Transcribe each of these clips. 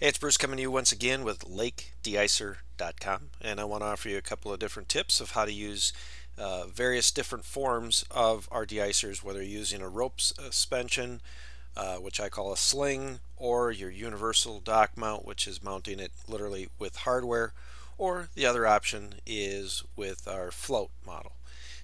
Hey, it's Bruce coming to you once again with LakeDeicer.com, and I want to offer you a couple of different tips of how to use uh, various different forms of our deicers, whether you're using a rope suspension, uh, which I call a sling, or your universal dock mount, which is mounting it literally with hardware, or the other option is with our float model.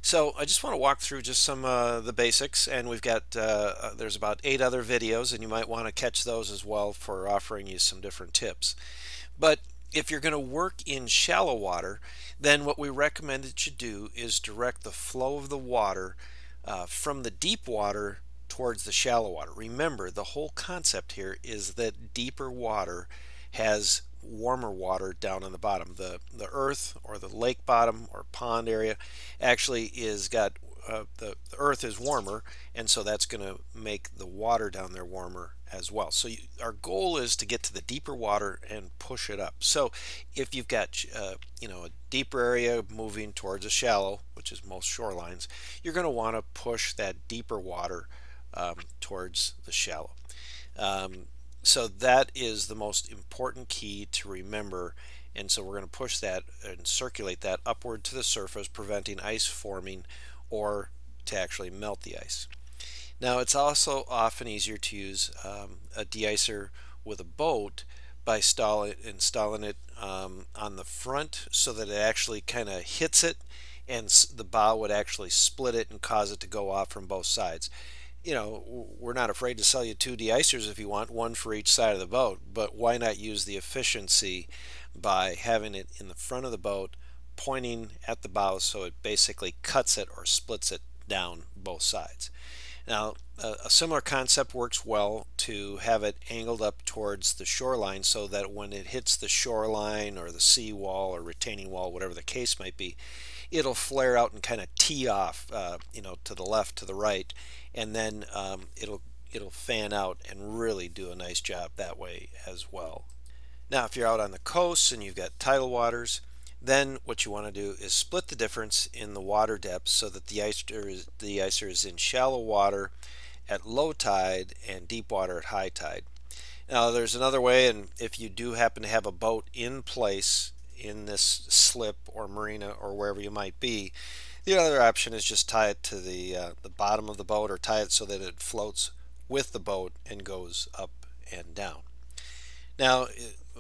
So I just want to walk through just some uh, the basics and we've got uh, uh, there's about eight other videos and you might want to catch those as well for offering you some different tips. But if you're going to work in shallow water then what we recommend that you do is direct the flow of the water uh, from the deep water towards the shallow water. Remember the whole concept here is that deeper water has warmer water down on the bottom. The the earth or the lake bottom or pond area actually is got uh, the, the, earth is warmer and so that's going to make the water down there warmer as well. So you, our goal is to get to the deeper water and push it up. So if you've got uh, you know a deeper area moving towards a shallow, which is most shorelines, you're going to want to push that deeper water um, towards the shallow. Um, so that is the most important key to remember and so we're going to push that and circulate that upward to the surface preventing ice forming or to actually melt the ice. Now it's also often easier to use um, a deicer with a boat by it, installing it um, on the front so that it actually kind of hits it and the bow would actually split it and cause it to go off from both sides you know, we're not afraid to sell you two deicers if you want, one for each side of the boat, but why not use the efficiency by having it in the front of the boat, pointing at the bow so it basically cuts it or splits it down both sides. Now, a, a similar concept works well to have it angled up towards the shoreline so that when it hits the shoreline or the sea wall or retaining wall, whatever the case might be, it'll flare out and kind of tee off, uh, you know, to the left, to the right, and then um, it'll it'll fan out and really do a nice job that way as well. Now, if you're out on the coast and you've got tidal waters, then what you want to do is split the difference in the water depth so that the icer is, the icer is in shallow water at low tide and deep water at high tide. Now there's another way and if you do happen to have a boat in place in this slip or marina or wherever you might be. The other option is just tie it to the, uh, the bottom of the boat or tie it so that it floats with the boat and goes up and down. Now,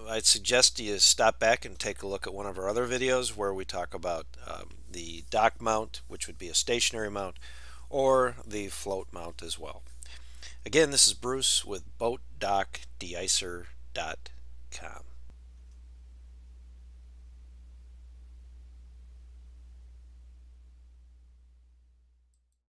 I'd suggest you stop back and take a look at one of our other videos where we talk about um, the dock mount, which would be a stationary mount, or the float mount as well. Again, this is Bruce with BoatDockDeicer.com.